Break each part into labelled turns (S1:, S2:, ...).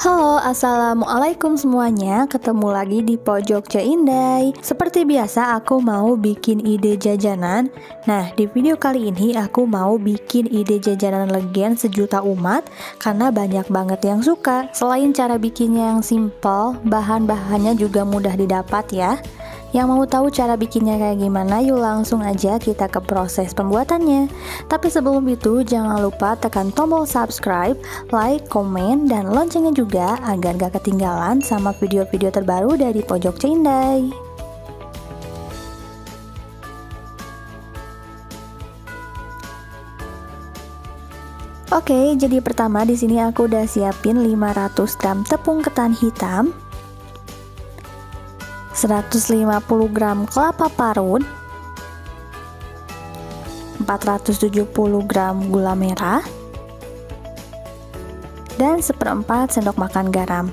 S1: Halo, assalamualaikum semuanya. Ketemu lagi di pojok Indai. Seperti biasa, aku mau bikin ide jajanan. Nah, di video kali ini aku mau bikin ide jajanan legen sejuta umat karena banyak banget yang suka. Selain cara bikinnya yang simple, bahan-bahannya juga mudah didapat ya. Yang mau tahu cara bikinnya kayak gimana, yuk langsung aja kita ke proses pembuatannya. Tapi sebelum itu, jangan lupa tekan tombol subscribe, like, komen, dan loncengnya juga agar gak ketinggalan sama video-video terbaru dari Pojok Cindai. Oke, jadi pertama di sini aku udah siapin 500 gram tepung ketan hitam, 150 gram kelapa parut 470 gram gula merah dan seperempat sendok makan garam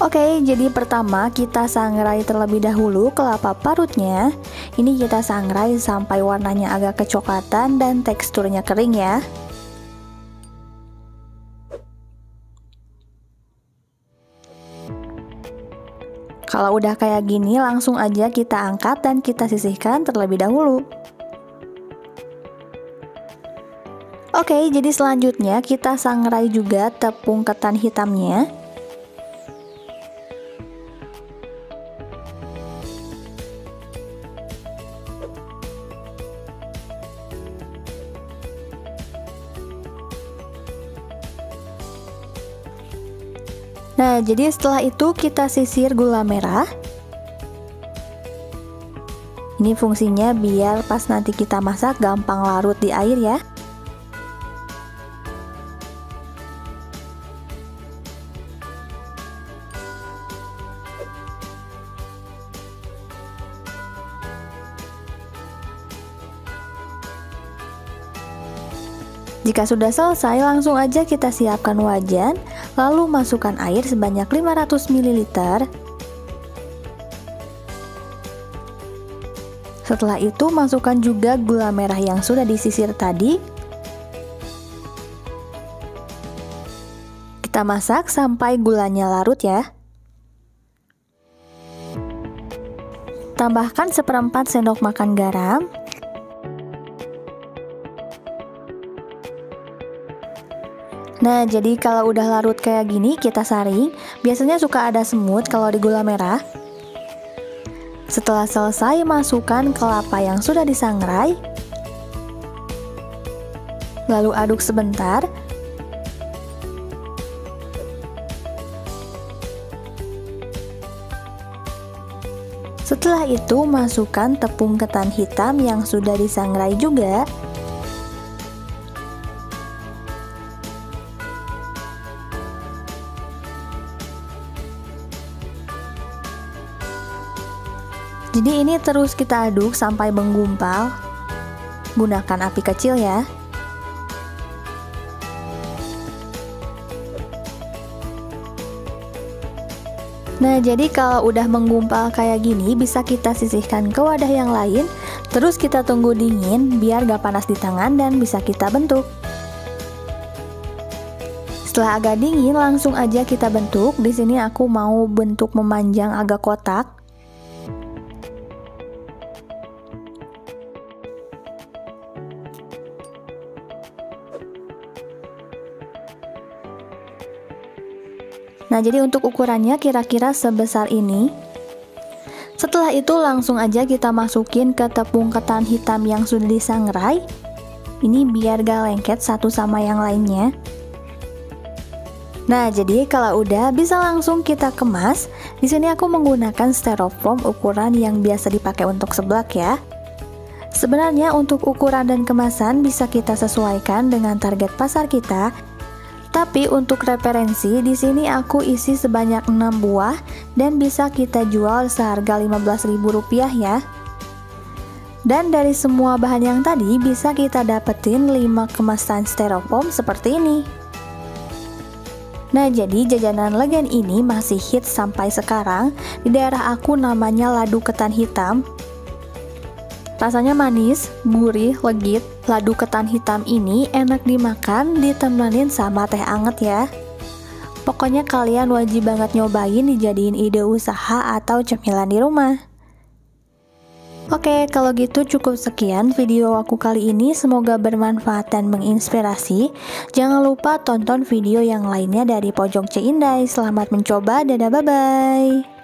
S1: Oke, jadi pertama kita sangrai terlebih dahulu kelapa parutnya. Ini kita sangrai sampai warnanya agak kecoklatan dan teksturnya kering ya. Kalau udah kayak gini, langsung aja kita angkat dan kita sisihkan terlebih dahulu. Oke, jadi selanjutnya kita sangrai juga tepung ketan hitamnya. Nah, jadi setelah itu kita sisir gula merah. Ini fungsinya biar pas nanti kita masak gampang larut di air ya. Jika sudah selesai, langsung aja kita siapkan wajan, lalu masukkan air sebanyak 500 ml. Setelah itu, masukkan juga gula merah yang sudah disisir tadi. Kita masak sampai gulanya larut ya. Tambahkan seperempat sendok makan garam Nah, jadi kalau udah larut kayak gini, kita saring. Biasanya suka ada semut kalau di gula merah. Setelah selesai, masukkan kelapa yang sudah disangrai. Lalu aduk sebentar. Setelah itu, masukkan tepung ketan hitam yang sudah disangrai juga. Jadi ini terus kita aduk sampai menggumpal. Gunakan api kecil ya. Nah, jadi kalau udah menggumpal kayak gini, bisa kita sisihkan ke wadah yang lain. Terus kita tunggu dingin biar gak panas di tangan dan bisa kita bentuk. Setelah agak dingin, langsung aja kita bentuk. Di sini aku mau bentuk memanjang agak kotak. Nah, jadi untuk ukurannya kira-kira sebesar ini. Setelah itu langsung aja kita masukin ke tepung ketan hitam yang sudah disangrai. Ini biar gak lengket satu sama yang lainnya. Nah, jadi kalau udah bisa langsung kita kemas. Di sini aku menggunakan styrofoam ukuran yang biasa dipakai untuk seblak ya. Sebenarnya untuk ukuran dan kemasan bisa kita sesuaikan dengan target pasar kita tapi untuk referensi, di sini aku isi sebanyak 6 buah dan bisa kita jual seharga Rp15.000 ya. Dan dari semua bahan yang tadi bisa kita dapetin 5 kemasan styrofoam seperti ini. Nah, jadi jajanan legen ini masih hit sampai sekarang. Di daerah aku namanya ladu ketan hitam. Rasanya manis, gurih, legit. Ladu ketan hitam ini enak dimakan ditemenin sama teh anget ya. Pokoknya kalian wajib banget nyobain dijadiin ide usaha atau cemilan di rumah. Oke, kalau gitu cukup sekian video aku kali ini. Semoga bermanfaat dan menginspirasi. Jangan lupa tonton video yang lainnya dari Pojok C. Selamat mencoba, dadah bye-bye.